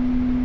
Mm-hmm.